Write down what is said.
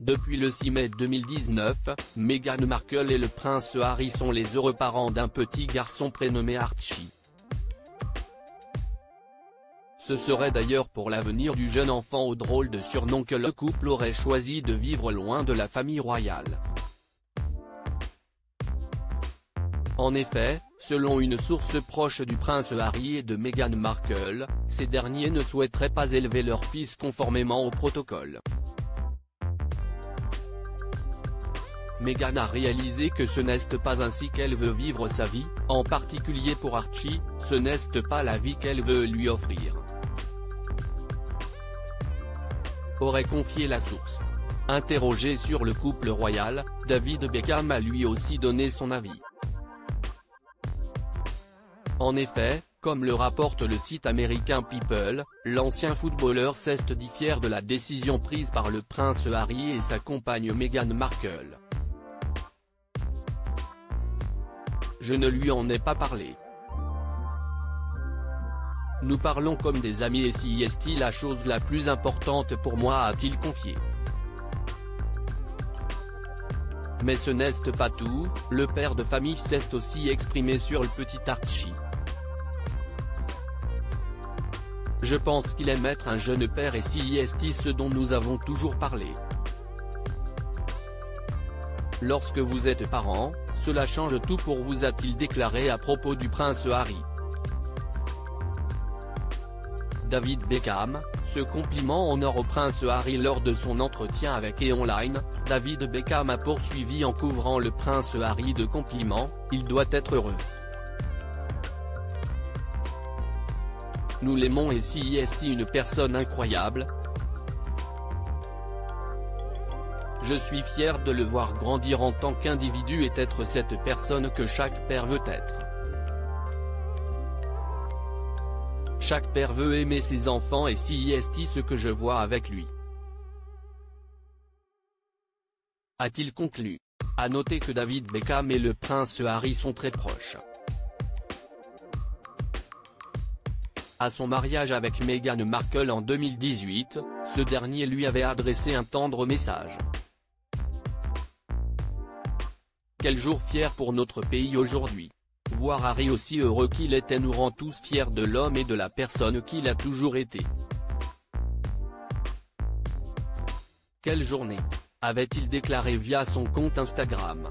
Depuis le 6 mai 2019, Meghan Markle et le prince Harry sont les heureux parents d'un petit garçon prénommé Archie. Ce serait d'ailleurs pour l'avenir du jeune enfant au drôle de surnom que le couple aurait choisi de vivre loin de la famille royale. En effet, selon une source proche du prince Harry et de Meghan Markle, ces derniers ne souhaiteraient pas élever leur fils conformément au protocole. Meghan a réalisé que ce n'est pas ainsi qu'elle veut vivre sa vie, en particulier pour Archie, ce n'est pas la vie qu'elle veut lui offrir. Aurait confié la source. Interrogé sur le couple royal, David Beckham a lui aussi donné son avis. En effet, comme le rapporte le site américain People, l'ancien footballeur s'est dit fier de la décision prise par le prince Harry et sa compagne Meghan Markle. Je ne lui en ai pas parlé. Nous parlons comme des amis et si est la chose la plus importante pour moi a-t-il confié. Mais ce n'est pas tout, le père de famille s'est aussi exprimé sur le petit Archie. Je pense qu'il aime être un jeune père et si est ce dont nous avons toujours parlé. Lorsque vous êtes parent, cela change tout pour vous a-t-il déclaré à propos du prince Harry. David Beckham, ce compliment honore au prince Harry lors de son entretien avec E-Online, David Beckham a poursuivi en couvrant le prince Harry de compliments, il doit être heureux. Nous l'aimons et si est une personne incroyable. Je suis fier de le voir grandir en tant qu'individu et être cette personne que chaque père veut être. Chaque père veut aimer ses enfants et si est ce que je vois avec lui. A-t-il conclu. A noter que David Beckham et le prince Harry sont très proches. À son mariage avec Meghan Markle en 2018, ce dernier lui avait adressé un tendre message. Quel jour fier pour notre pays aujourd'hui. Voir Harry aussi heureux qu'il était nous rend tous fiers de l'homme et de la personne qu'il a toujours été. Quelle journée avait-il déclaré via son compte Instagram.